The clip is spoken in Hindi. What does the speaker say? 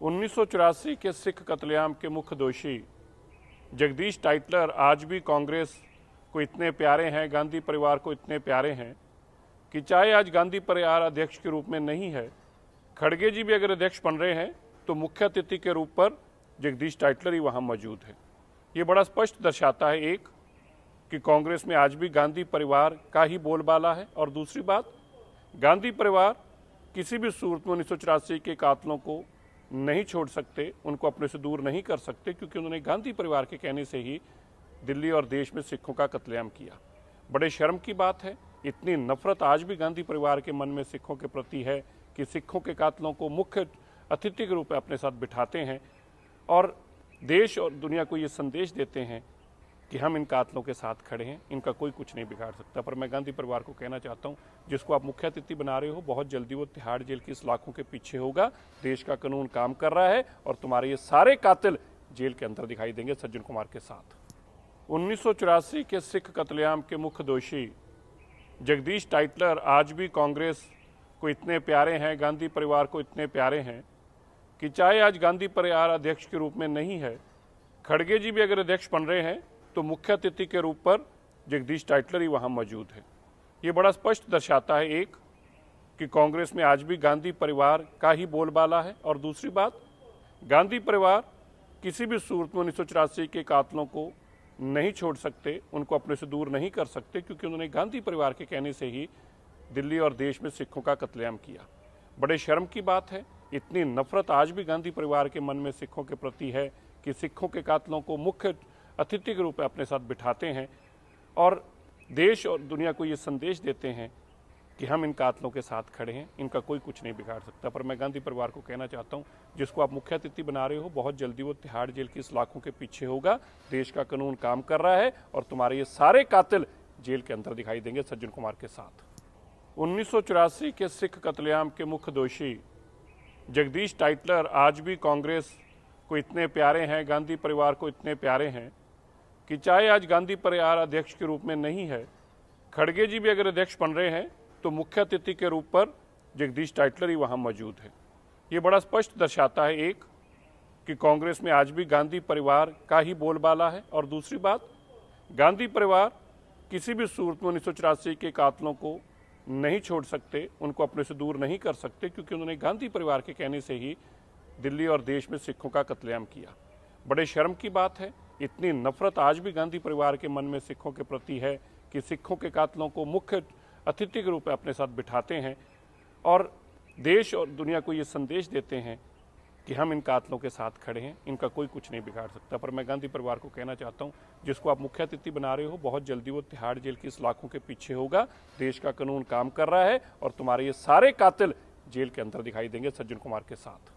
उन्नीस सौ चौरासी के सिख कत्लेआम के मुख्य दोषी जगदीश टाइटलर आज भी कांग्रेस को इतने प्यारे हैं, गांधी परिवार को इतने प्यारे हैं कि चाहे आज गांधी परिवार अध्यक्ष के रूप में नहीं है, खड़गे जी भी अगर अध्यक्ष बन रहे हैं तो मुख्य अतिथि के रूप पर जगदीश टाइटलर ही वहाँ मौजूद है। ये बड़ा स्पष्ट दर्शाता है एक, कि कांग्रेस में आज भी गांधी परिवार का ही बोलबाला है। और दूसरी बात, गांधी परिवार किसी भी सूरत में उन्नीस सौ चौरासी के कातलों को नहीं छोड़ सकते, उनको अपने से दूर नहीं कर सकते, क्योंकि उन्होंने गांधी परिवार के कहने से ही दिल्ली और देश में सिखों का कत्लेआम किया। बड़े शर्म की बात है, इतनी नफरत आज भी गांधी परिवार के मन में सिखों के प्रति है कि सिखों के कातलों को मुख्य अतिथि के रूप में अपने साथ बिठाते हैं और देश और दुनिया को ये संदेश देते हैं कि हम इन कातलों के साथ खड़े हैं, इनका कोई कुछ नहीं बिगाड़ सकता। पर मैं गांधी परिवार को कहना चाहता हूँ, जिसको आप मुख्य अतिथि बना रहे हो, बहुत जल्दी वो तिहाड़ जेल की सलाखों के पीछे होगा। देश का कानून काम कर रहा है और तुम्हारे ये सारे कातिल जेल के अंदर दिखाई देंगे सज्जन कुमार के साथ। उन्नीस सौ चौरासी के सिख कतलेआम के मुख्य दोषी जगदीश टाइटलर आज भी कांग्रेस को इतने प्यारे हैं, गांधी परिवार को इतने प्यारे हैं, कि चाहे आज गांधी परिवार अध्यक्ष के रूप में नहीं है, खड़गे जी भी अगर अध्यक्ष बन रहे हैं तो मुख्य अतिथि के रूप पर जगदीश टाइटलर ही वहाँ मौजूद है। ये बड़ा स्पष्ट दर्शाता है एक, कि कांग्रेस में आज भी गांधी परिवार का ही बोलबाला है। और दूसरी बात, गांधी परिवार किसी भी सूरत में उन्नीस सौ चौरासी के कातलों को नहीं छोड़ सकते, उनको अपने से दूर नहीं कर सकते, क्योंकि उन्होंने गांधी परिवार के कहने से ही दिल्ली और देश में सिखों का कत्लेआम किया। बड़े शर्म की बात है, इतनी नफरत आज भी गांधी परिवार के मन में सिखों के प्रति है कि सिखों के कातलों को मुख्य अतिथि के रूप में अपने साथ बिठाते हैं और देश और दुनिया को ये संदेश देते हैं कि हम इन कातलों के साथ खड़े हैं, इनका कोई कुछ नहीं बिगाड़ सकता। पर मैं गांधी परिवार को कहना चाहता हूँ, जिसको आप मुख्य अतिथि बना रहे हो, बहुत जल्दी वो तिहाड़ जेल की सलाखों के पीछे होगा। देश का कानून काम कर रहा है और तुम्हारे ये सारे कातिल जेल के अंदर दिखाई देंगे सज्जन कुमार के साथ। उन्नीस सौ चौरासी के सिख कतलेआम के मुख्य दोषी जगदीश टाइटलर, आज भी कांग्रेस को इतने प्यारे हैं, गांधी परिवार को इतने प्यारे हैं कि चाहे आज गांधी परिवार अध्यक्ष के रूप में नहीं है, खड़गे जी भी अगर अध्यक्ष बन रहे हैं तो मुख्य अतिथि के रूप पर जगदीश टाइटलर ही वहाँ मौजूद है। ये बड़ा स्पष्ट दर्शाता है एक, कि कांग्रेस में आज भी गांधी परिवार का ही बोलबाला है। और दूसरी बात, गांधी परिवार किसी भी सूरत में उन्नीस सौ चौरासी के कातलों को नहीं छोड़ सकते, उनको अपने से दूर नहीं कर सकते, क्योंकि उन्होंने गांधी परिवार के कहने से ही दिल्ली और देश में सिखों का कत्लेआम किया। बड़े शर्म की बात है इतनी नफरत आज भी गांधी परिवार के मन में सिखों के प्रति है कि सिखों के कातलों को मुख्य अतिथि के रूप में अपने साथ बिठाते हैं और देश और दुनिया को ये संदेश देते हैं कि हम इन कातलों के साथ खड़े हैं, इनका कोई कुछ नहीं बिगाड़ सकता। पर मैं गांधी परिवार को कहना चाहता हूँ, जिसको आप मुख्य अतिथि बना रहे हो, बहुत जल्दी वो तिहाड़ जेल की सलाखों के पीछे होगा। देश का कानून काम कर रहा है और तुम्हारे ये सारे कातिल जेल के अंदर दिखाई देंगे सज्जन कुमार के साथ।